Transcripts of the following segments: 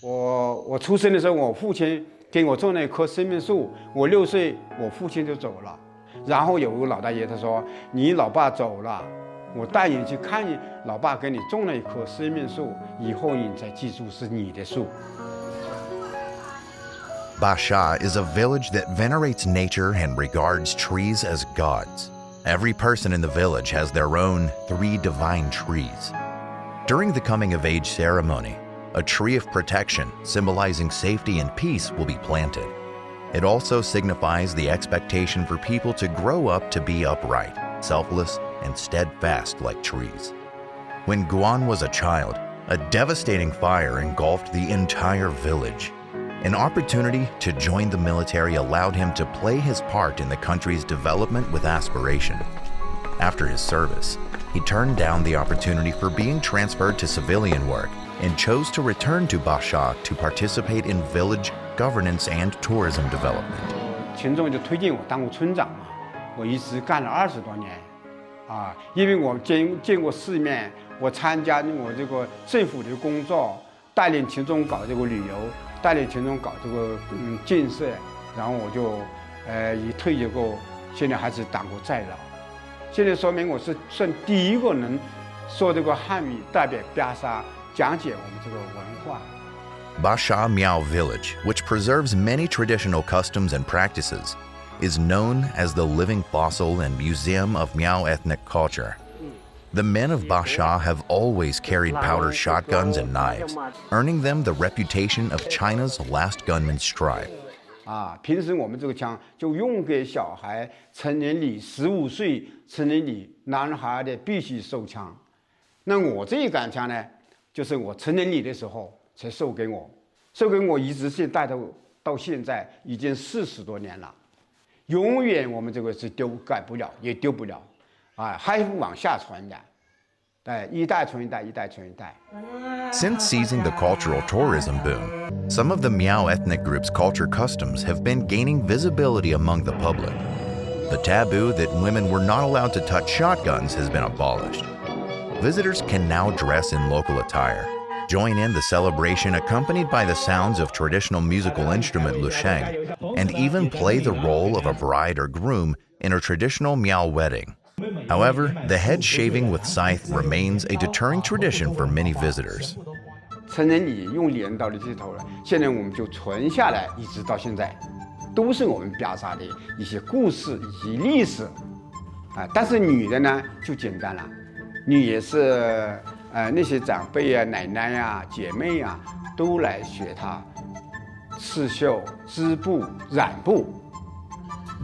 我出生的时候，我父亲给我种了一棵生命树。我六岁，我父亲就走了。然后有个老大爷他说：“你老爸走了，我带你去看你老爸给你种了一棵生命树，以后你再记住是你的树。” Basha is a village that venerates nature and regards trees as gods. Every person in the village has their own three divine trees. During the coming of age ceremony, a tree of protection symbolizing safety and peace will be planted. It also signifies the expectation for people to grow up to be upright, selfless, and steadfast like trees. When Gun was a child, a devastating fire engulfed the entire village. An opportunity to join the military allowed him to play his part in the country's development with aspiration. After his service, he turned down the opportunity for being transferred to civilian work and chose to return to Basha to participate in village governance and tourism development. 群众就推荐我当过村长嘛，我一直干了二十多年，啊，因为我见见过世面，我参加我这个政府的工作，带领群众搞这个旅游，带领群众搞这个嗯建设，然后我就呃一退休后，现在还是当过在老，现在说明我是算第一个能说这个汉语代表巴沙。Basha Miao Village, which preserves many traditional customs and practices, is known as the living fossil and museum of Miao ethnic culture. The men of Basha have always carried powder shotguns and knives, earning them the reputation of China's last gunman's tribe. 啊，平时我们这个枪就用给小孩成年礼，十五岁成年礼男孩的必须收枪。那我这一杆枪呢， 就是我成人礼的时候才授给我，授给我一直是带到到现在已经四十多年了，永远我们这个是丢改不了，也丢不了，啊，还往下传的，对，一代传一代，一代传一代。Since seizing the cultural tourism boom, some of the Miao ethnic group's culture customs have been gaining visibility among the public. The taboo that women were not allowed to touch shotguns has been abolished visitors can now dress in local attire, join in the celebration accompanied by the sounds of traditional musical instrument lusheng, and even play the role of a bride or groom in a traditional Miao wedding. However, the head shaving with scythe remains a deterring tradition for many visitors. 成人礼用镰刀的这头了，现在我们就存下来，一直到现在，都是我们表达的一些故事以及历史啊。但是女的呢，就简单了。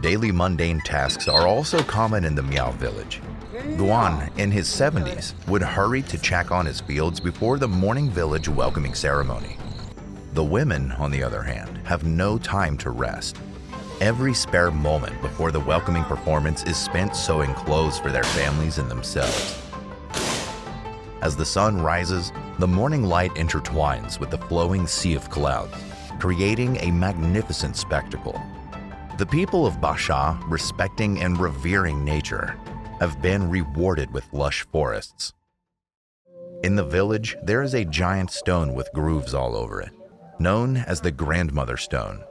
Daily mundane tasks are also common in the Miao village. Gun, in his 70s, would hurry to check on his fields before the morning village welcoming ceremony. The women, on the other hand, have no time to rest. Every spare moment before the welcoming performance is spent sewing clothes for their families and themselves. As the sun rises, the morning light intertwines with the flowing sea of clouds, creating a magnificent spectacle. The people of Basha, respecting and revering nature, have been rewarded with lush forests. In the village, there is a giant stone with grooves all over it, known as the Grandmother Stone.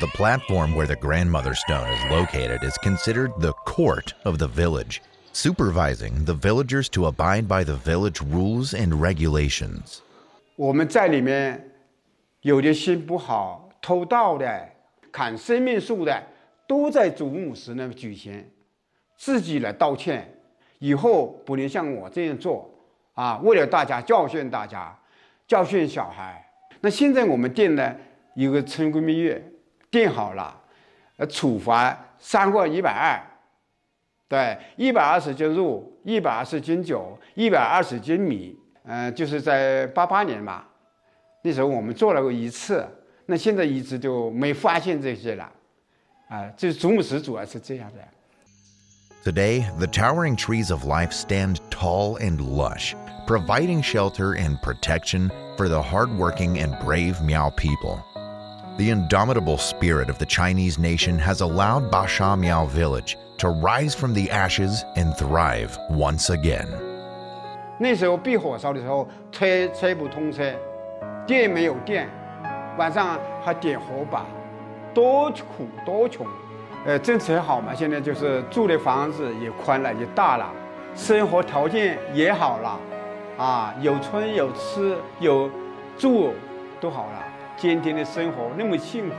The platform where the Grandmother Stone is located is considered the court of the village supervising the villagers to abide by the village rules and regulations. 我们在里面，有的心不好、偷盗的、砍生命树的，都在祖母时那举行，自己来道歉，以后不能像我这样做啊！为了大家教训大家，教训小孩。那现在我们定呢，有个春闺蜜月，定好了，呃，处罚三个一百二。对，一百二十斤肉，一百二十斤酒，一百二十斤米，嗯，就是在八八年嘛，那时候我们做了过一次，那现在一直就没发现这些了，啊，这祖母石主要是这样的。Today, the towering trees of life stand tall and lush, providing shelter and protection for the hardworking and brave Miao people. The indomitable spirit of the Chinese nation has allowed Basha Miao village to rise from the ashes and thrive once again. 那时候避火烧的时候，车车不通车，电没有电， 晚上还点火把，多苦多穷。呃，政策好嘛，现在就是住的房子也宽了，也大了，生活条件也好了，啊，有穿有吃有住，都好了。 今天的生活那么幸福。